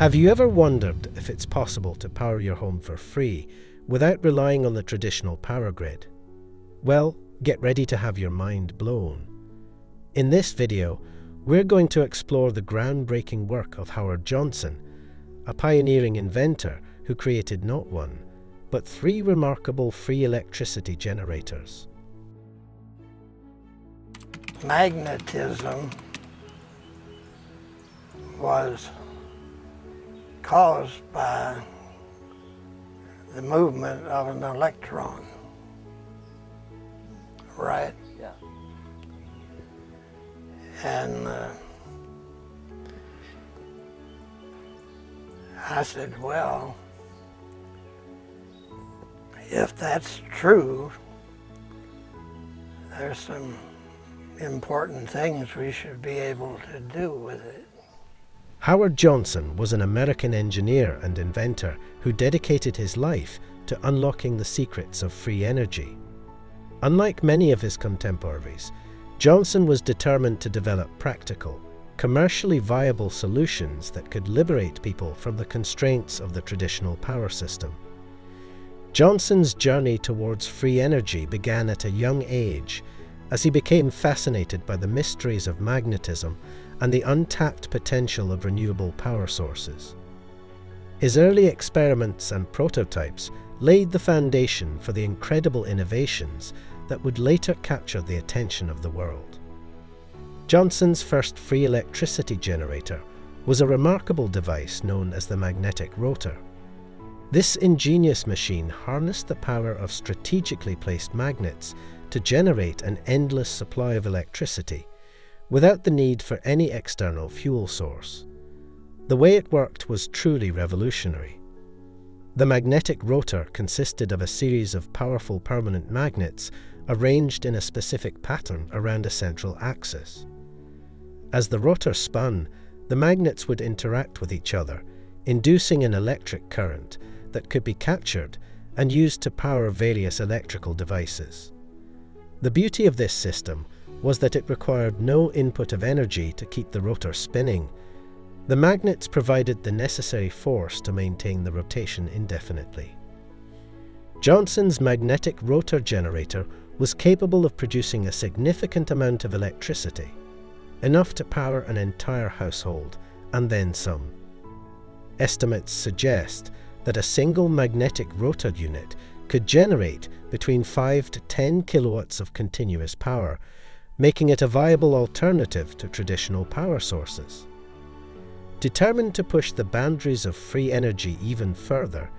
Have you ever wondered if it's possible to power your home for free without relying on the traditional power grid? Well, get ready to have your mind blown. In this video, we're going to explore the groundbreaking work of Howard Johnson, a pioneering inventor who created not one, but three remarkable free electricity generators. Magnetism was caused by the movement of an electron. Right? Yeah. And uh, I said, well, if that's true, there's some important things we should be able to do with it. Howard Johnson was an American engineer and inventor who dedicated his life to unlocking the secrets of free energy. Unlike many of his contemporaries, Johnson was determined to develop practical, commercially viable solutions that could liberate people from the constraints of the traditional power system. Johnson's journey towards free energy began at a young age as he became fascinated by the mysteries of magnetism and the untapped potential of renewable power sources. His early experiments and prototypes laid the foundation for the incredible innovations that would later capture the attention of the world. Johnson's first free electricity generator was a remarkable device known as the magnetic rotor. This ingenious machine harnessed the power of strategically placed magnets to generate an endless supply of electricity without the need for any external fuel source. The way it worked was truly revolutionary. The magnetic rotor consisted of a series of powerful permanent magnets arranged in a specific pattern around a central axis. As the rotor spun, the magnets would interact with each other, inducing an electric current that could be captured and used to power various electrical devices. The beauty of this system was that it required no input of energy to keep the rotor spinning. The magnets provided the necessary force to maintain the rotation indefinitely. Johnson's magnetic rotor generator was capable of producing a significant amount of electricity, enough to power an entire household, and then some. Estimates suggest that a single magnetic rotor unit could generate between 5 to 10 kilowatts of continuous power, making it a viable alternative to traditional power sources. Determined to push the boundaries of free energy even further,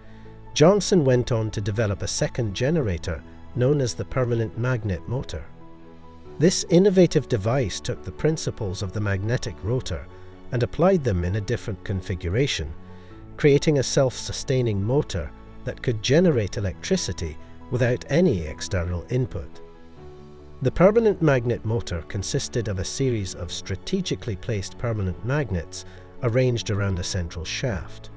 Johnson went on to develop a second generator known as the permanent magnet motor. This innovative device took the principles of the magnetic rotor and applied them in a different configuration, creating a self-sustaining motor that could generate electricity without any external input. The permanent magnet motor consisted of a series of strategically placed permanent magnets arranged around a central shaft.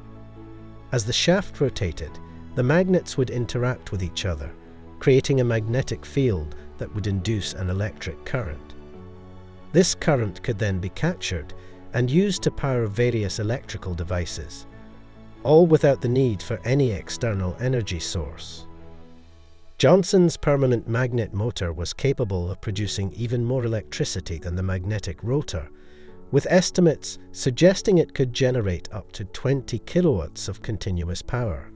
As the shaft rotated, the magnets would interact with each other, creating a magnetic field that would induce an electric current. This current could then be captured and used to power various electrical devices, all without the need for any external energy source. Johnson's permanent magnet motor was capable of producing even more electricity than the magnetic rotor, with estimates suggesting it could generate up to 20 kilowatts of continuous power.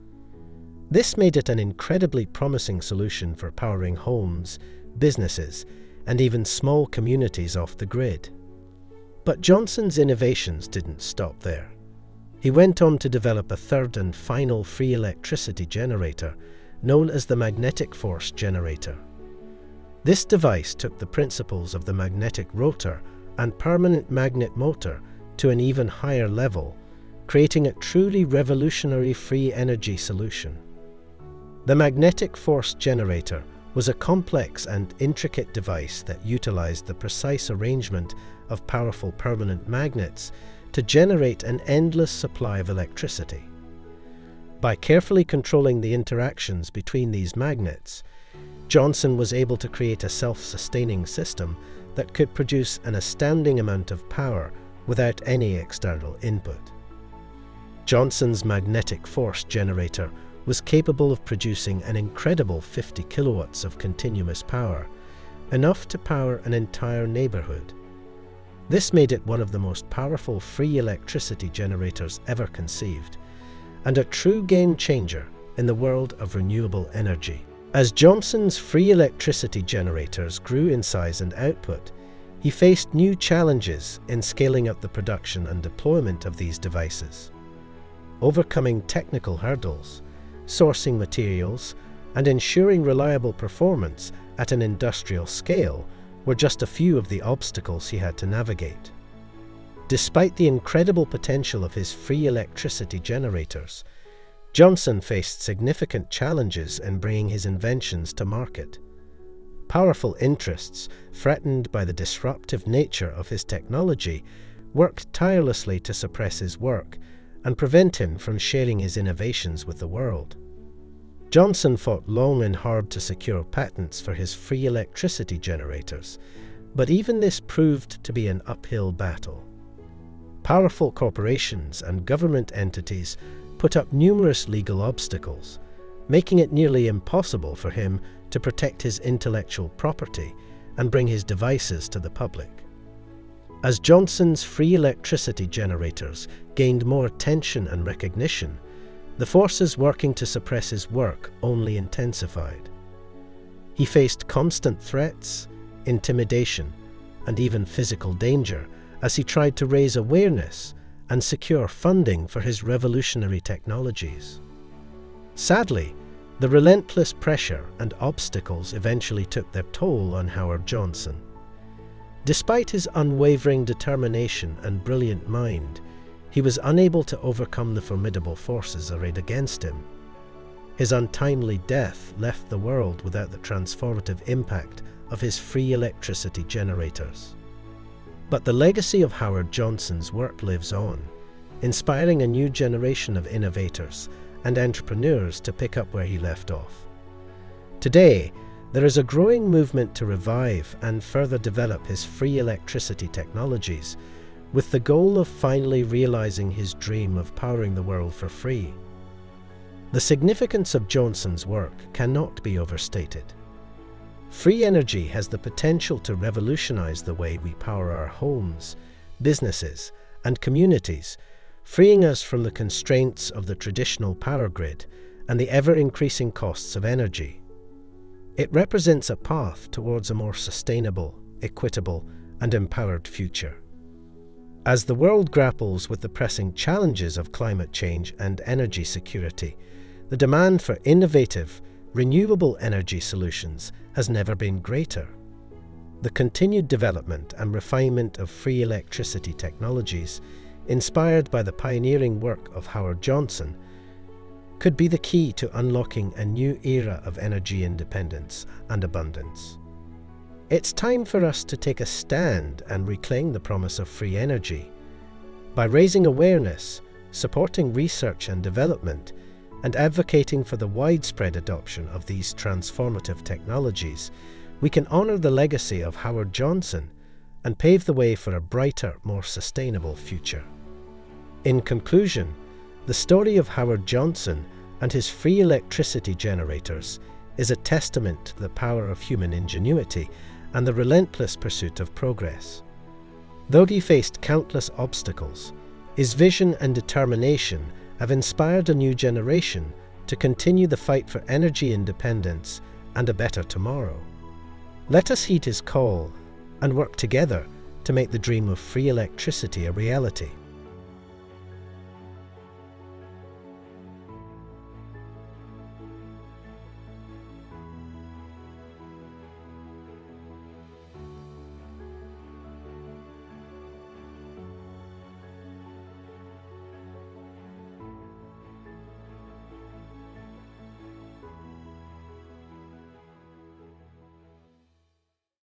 This made it an incredibly promising solution for powering homes, businesses, and even small communities off the grid. But Johnson's innovations didn't stop there. He went on to develop a third and final free electricity generator known as the magnetic force generator. This device took the principles of the magnetic rotor and permanent magnet motor to an even higher level, creating a truly revolutionary free energy solution. The magnetic force generator was a complex and intricate device that utilized the precise arrangement of powerful permanent magnets to generate an endless supply of electricity. By carefully controlling the interactions between these magnets, Johnson was able to create a self-sustaining system that could produce an astounding amount of power without any external input. Johnson's magnetic force generator was capable of producing an incredible 50 kilowatts of continuous power, enough to power an entire neighborhood. This made it one of the most powerful free electricity generators ever conceived, and a true game changer in the world of renewable energy. As Johnson's free electricity generators grew in size and output, he faced new challenges in scaling up the production and deployment of these devices. Overcoming technical hurdles, sourcing materials, and ensuring reliable performance at an industrial scale were just a few of the obstacles he had to navigate. Despite the incredible potential of his free electricity generators, Johnson faced significant challenges in bringing his inventions to market. Powerful interests, threatened by the disruptive nature of his technology, worked tirelessly to suppress his work and prevent him from sharing his innovations with the world. Johnson fought long and hard to secure patents for his free electricity generators, but even this proved to be an uphill battle. Powerful corporations and government entities put up numerous legal obstacles, making it nearly impossible for him to protect his intellectual property and bring his devices to the public. As Johnson's free electricity generators gained more attention and recognition, the forces working to suppress his work only intensified. He faced constant threats, intimidation, and even physical danger as he tried to raise awareness and secure funding for his revolutionary technologies. Sadly, the relentless pressure and obstacles eventually took their toll on Howard Johnson. Despite his unwavering determination and brilliant mind, he was unable to overcome the formidable forces arrayed against him. His untimely death left the world without the transformative impact of his free electricity generators. But the legacy of Howard Johnson's work lives on, inspiring a new generation of innovators and entrepreneurs to pick up where he left off. Today, there is a growing movement to revive and further develop his free electricity technologies with the goal of finally realizing his dream of powering the world for free. The significance of Johnson's work cannot be overstated. Free energy has the potential to revolutionize the way we power our homes, businesses, and communities, freeing us from the constraints of the traditional power grid and the ever-increasing costs of energy. It represents a path towards a more sustainable, equitable, and empowered future. As the world grapples with the pressing challenges of climate change and energy security, the demand for innovative, renewable energy solutions has never been greater. The continued development and refinement of free electricity technologies, inspired by the pioneering work of Howard Johnson, could be the key to unlocking a new era of energy independence and abundance. It's time for us to take a stand and reclaim the promise of free energy. By raising awareness, supporting research and development, and advocating for the widespread adoption of these transformative technologies, we can honour the legacy of Howard Johnson and pave the way for a brighter, more sustainable future. In conclusion, the story of Howard Johnson and his free electricity generators is a testament to the power of human ingenuity and the relentless pursuit of progress. Though he faced countless obstacles, his vision and determination have inspired a new generation to continue the fight for energy independence and a better tomorrow. Let us heed his call and work together to make the dream of free electricity a reality.